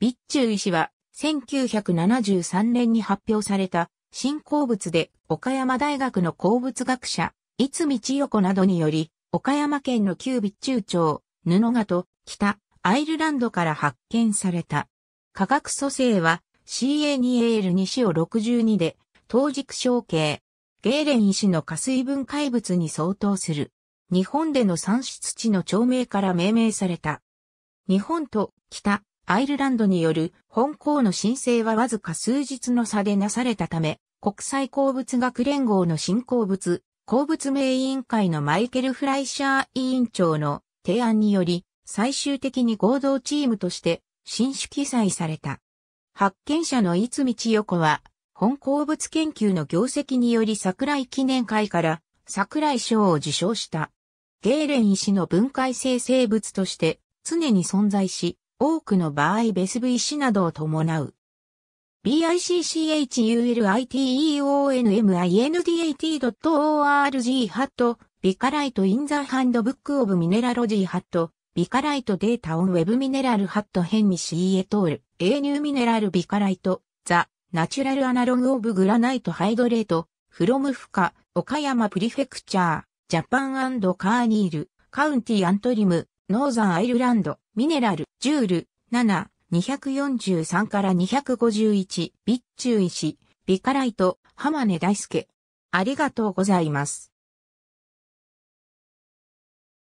備中石は1973年に発表された新鉱物で岡山大学の鉱物学者、逸見千代子などにより、岡山県の旧備中町、布賀と北、アイルランドから発見された。化学組成は CA2AL2 シオ62で、当軸小形、ゲーレン石の加水分解物に相当する。日本での産出地の町名から命名された。日本と北、アイルランドによる本校の申請はわずか数日の差でなされたため、国際鉱物学連合の新鉱物、鉱物名委員会のマイケル・フライシャー委員長の提案により、最終的に合同チームとして新種記載された。発見者の逸見千代子は、本鉱物研究の業績により桜井記念会から桜井賞を受賞した。ゲーレン石の分解生成物として常に存在し、多くの場合ベスブ石などを伴う。 bicchulite on mindat.org hat、bicchulite in the Handbook of Mineralogy hat、bicchulite data on Webmineral hat Henmi C et al.、a new mineral bicchulite、the、natural analogue of gehlenite hydrate、from Fuka、Okayama Prefecture、ジャパンカーニール、カウンティアントリム、ノーザンアイルランド、ミネラル、ジュール、7、243から251、ビッチュー石、ビカライト、浜根大輔。ありがとうございます。